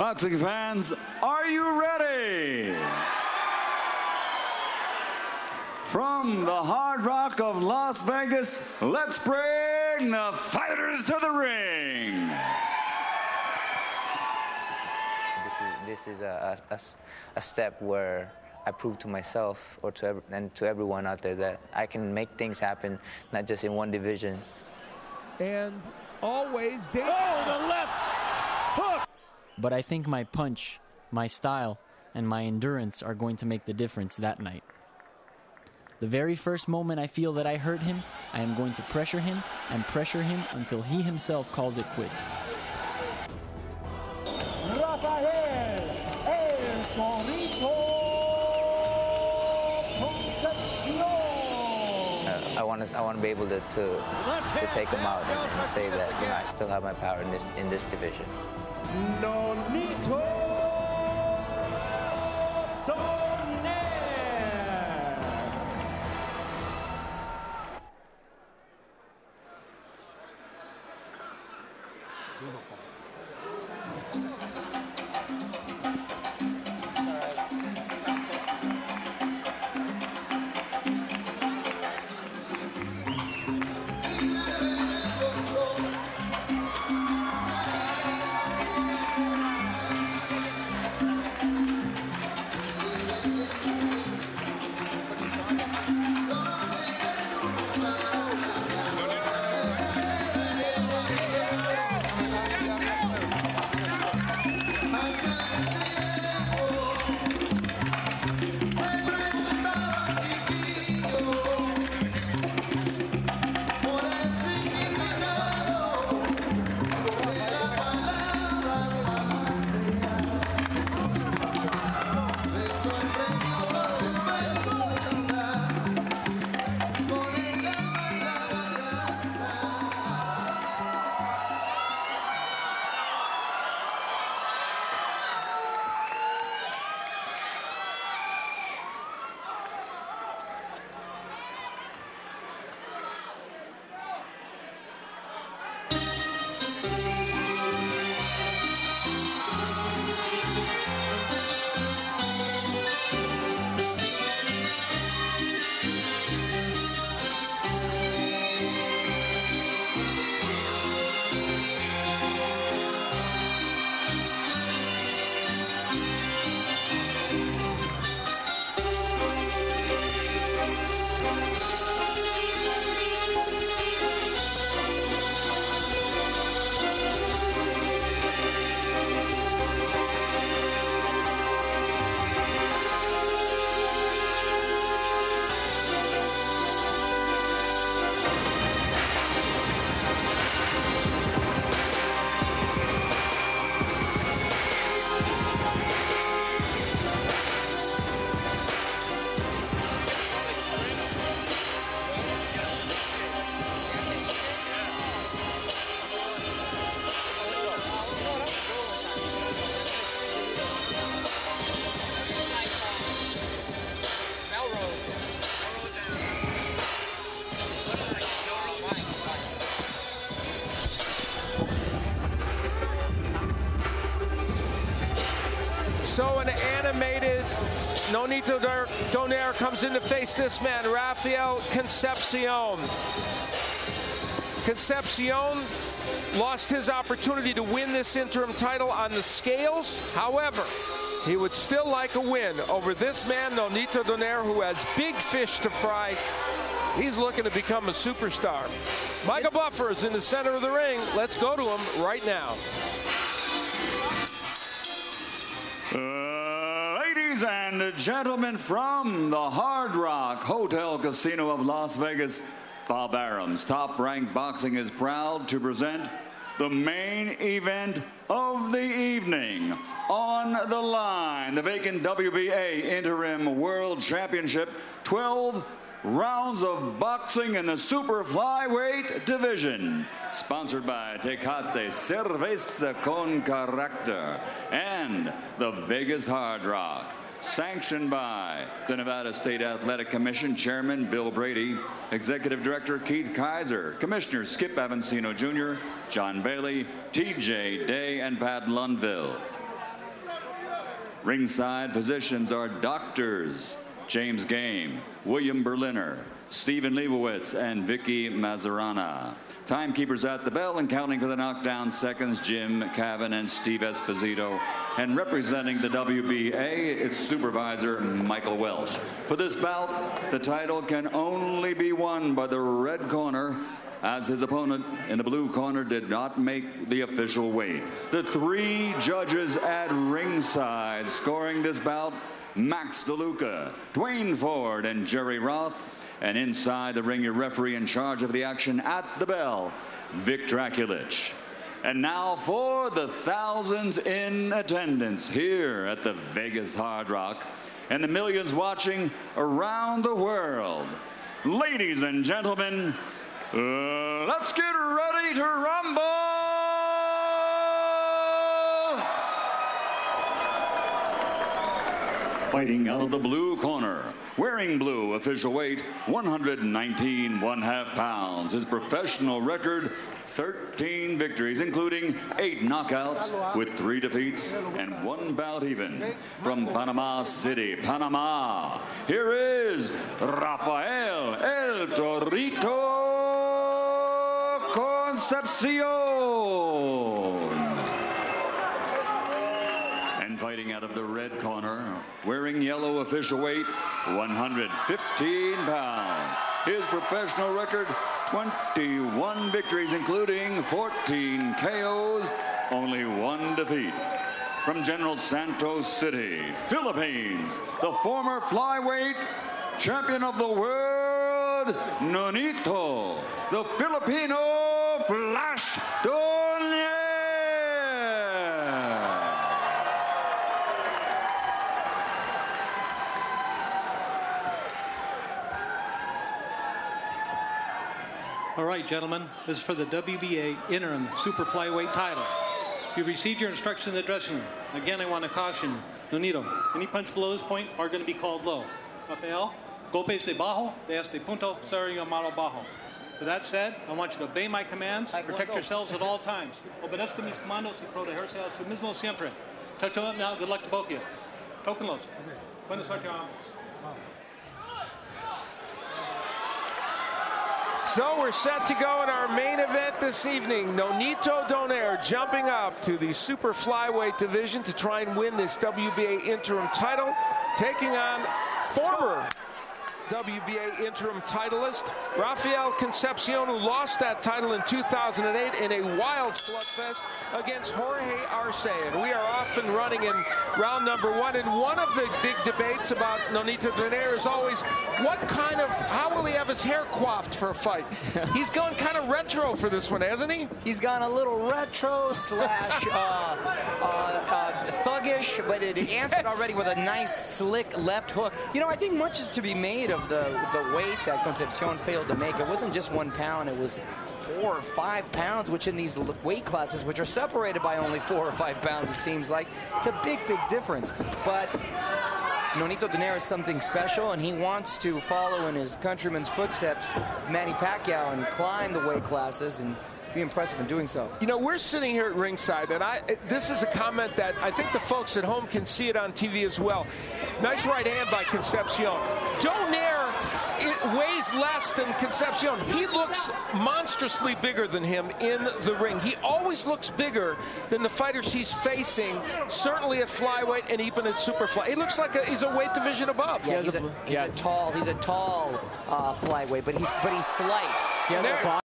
Boxing fans, are you ready? From the Hard Rock of Las Vegas, let's bring the fighters to the ring. This is, this is a, a- a s- a step where I prove to myself or to ev- and to everyone out there that I can make things happen, not just in one division. And always Dan- Oh, the left hook. But I think my punch, my style, and my endurance are going to make the difference that night. The very first moment I feel that I hurt him, I am going to pressure him and pressure him until he himself calls it quits. Rafael El Torito Concepcion. I want to I want to be able to, to, to take him out and, and say that you know I still have my power in this in this division. Nonito an animated Nonito Donaire comes in to face this man, Rafael Concepcion. Concepcion lost his opportunity to win this interim title on the scales. However, he would still like a win over this man, Nonito Donaire, who has big fish to fry. He's looking to become a superstar. Michael Buffer is in the center of the ring. Let's go to him right now. And gentlemen from the Hard Rock Hotel Casino of Las Vegas, Bob Arum, top ranked boxing, is proud to present the main event of the evening. On the line, the vacant WBA Interim World Championship, 12 rounds of boxing in the super flyweight division. Sponsored by Tecate Cerveza con Carácter and the Vegas Hard Rock. Sanctioned by the Nevada State Athletic Commission Chairman Bill Brady, Executive Director Keith Kizer, Commissioner Skip Avansino Jr., John Bailey, TJ Day, and Pat Lundvall. Ringside physicians are doctors James Game, William Berliner, Stephen Leibowitz, and Vicky Mazarana. Timekeepers at the bell and counting for the knockdown seconds, Jim Cavan and Steve Esposito. And representing the WBA, its supervisor, Michael Welsh. For this bout, the title can only be won by the red corner, as his opponent in the blue corner did not make the official weight. The three judges at ringside scoring this bout Max DeLuca, Duane Ford, and Jerry Roth. And inside the ring, your referee in charge of the action at the bell, Vic Draculich. And now for the thousands in attendance here at the Vegas Hard Rock and the millions watching around the world. Ladies and gentlemen, let's get ready to rumble! Fighting out of the blue corner, wearing blue, official weight 119 one half pounds. His professional record 13 victories, including eight knockouts with three defeats and one bout even. From Panama City, Panama, here is Rafael El Torito Concepcion. And fighting out of the red corner, wearing yellow official weight 115 pounds. His professional record 21 victories, including 14 KOs, only one defeat. From General Santos City, Philippines, the former flyweight champion of the world, Nonito, the Filipino Flash. All right, gentlemen, this is for the WBA interim super flyweight title. You received your instructions in the dressing room. Again, I want to caution you. Nonito, any punch below this point are going to be called low. Rafael, golpes de bajo de este punto ser llamado bajo. With that said, I want you to obey my commands, protect yourselves at all times. Obedezca mis comandos y protegerse a su mismo siempre. Touch them up now. Good luck to both of you. Tokenlos. Buena suerte a ambos. So we're set to go in our main event this evening. Nonito Donaire jumping up to the super flyweight division to try and win this WBA interim title, taking on former WBA interim titleist Rafael Concepcion, who lost that title in 2008 in a wild slugfest against Jorge Arce. And we are off and running in round number one. And one of the big debates about Nonito Donaire is always what kind of, how will he have his hair coiffed for a fight? He's gone kind of retro for this one, hasn't he? He's gone a little retro slash uh, uh, uh, thuggish, but it answered already with a nice slick left hook. You know, I think much is to be made of the the weight that Concepcion failed to make. It wasn't just one pound; it was four or five pounds, which in these weight classes, which are separated by only four or five pounds, it seems like it's a big, big difference. But Nonito Donaire is something special, and he wants to follow in his countryman's footsteps, Manny Pacquiao, and climb the weight classes and be impressive in doing so. You know, we're sitting here at ringside, and I this is a comment that I think the folks at home can see it on TV as well. Nice right hand by Concepcion. Donaire it weighs less than Concepcion. He looks monstrously bigger than him in the ring. He always looks bigger than the fighters he's facing, certainly at flyweight and even at superfly. He looks like a, he's a weight division above. Yeah, he's, a, he's a tall, he's a tall uh, flyweight, but he's but he's slight. He